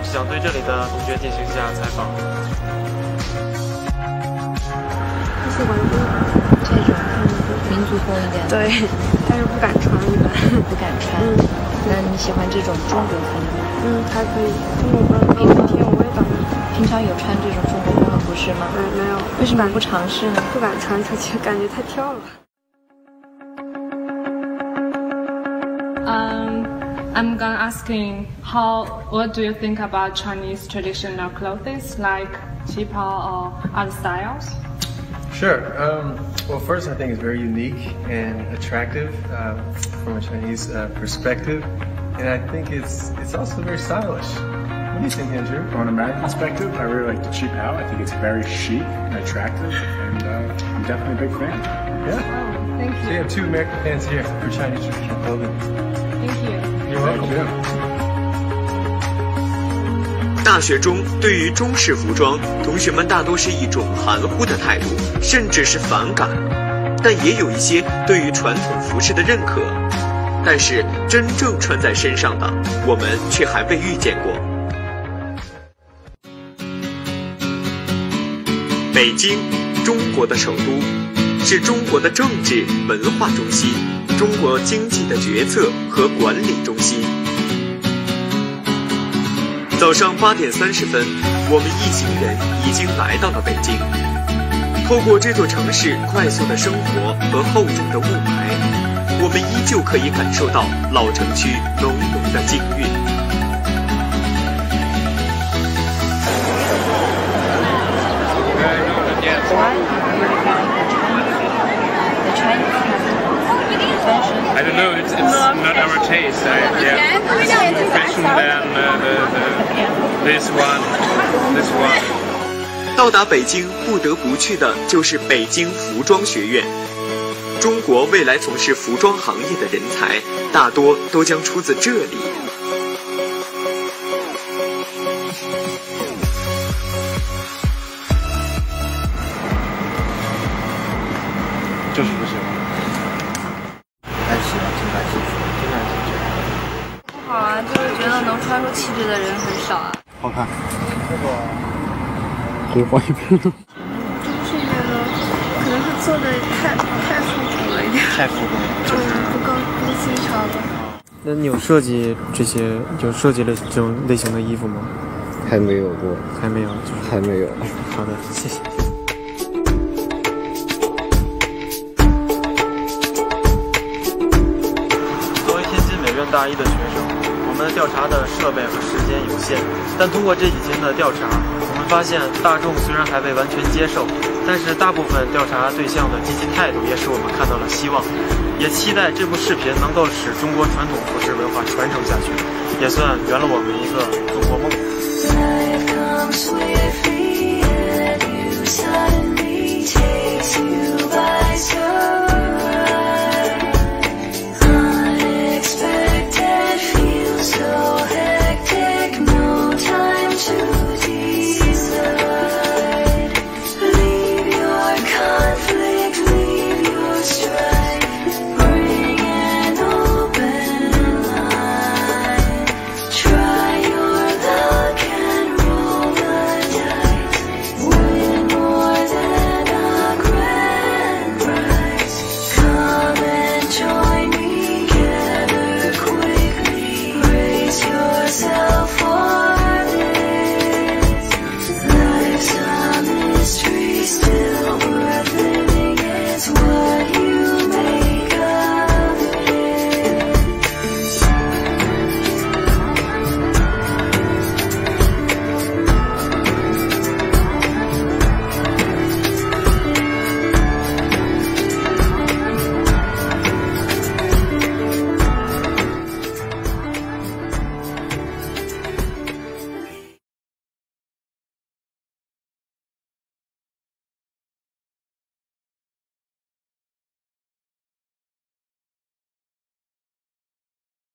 以想对这里的同学进行一下采访。喜欢这种民族风一点，对，但是不敢穿一般，不敢穿。嗯，那你喜欢这种中国风吗？嗯，还可以。中国风平时挺有味道的。平常有穿这种中国风的服饰吗？嗯，没有。为什么不尝试呢？不敢穿出去，感觉太跳了。I'm gonna asking how. What do you think about Chinese traditional clothes like qipao or other styles? Sure. Um, well, first, I think it's very unique and attractive uh, from a Chinese uh, perspective, and I think it's it's also very stylish. What do you think, Andrew? From an American perspective, I really like the cheap out. I think it's very chic and attractive, and uh, I'm definitely a big fan. Yeah. Oh, thank So you you. have two American fans here for Chinese traditional clothing. Thank you. 大学中对于中式服装，同学们大多是一种含糊的态度，甚至是反感。但也有一些对于传统服饰的认可。但是真正穿在身上的，我们却还未遇见过。北京，中国的首都，是中国的政治文化中心，中国经济的决策和管理中心。早上八点三十分，我们一行人已经来到了北京。透过这座城市快速的生活和厚重的雾霾，我们依旧可以感受到老城区浓浓的京韵。It's, it's not our taste. I, yeah, it's more fashion than uh, the, the, this one, this one. 到达北京不得不去的就是北京服装学院。中国未来从事服装行业的人才，大多都将出自这里。就是不喜欢。还喜欢挺感兴趣，挺感兴趣。不好啊，就是觉得能穿出气质的人很少啊。好看。可以换一遍。就是觉得可能是做的太太复古了一点，太复古了，就是不够不够新潮了。那你有设计这些有设计类这种类型的衣服吗？还没有过，还没有，就是还没有。好的，谢谢。作为天津美院大一的学生，们调查的设备和时间有限，但通过这几天的调查，我们发现大众虽然还未完全接受，但是大部分调查对象的积极态度也使我们看到了希望。也期待这部视频能够使中国传统服饰文化传承下去，也算圆了我们一个中国梦。yourself.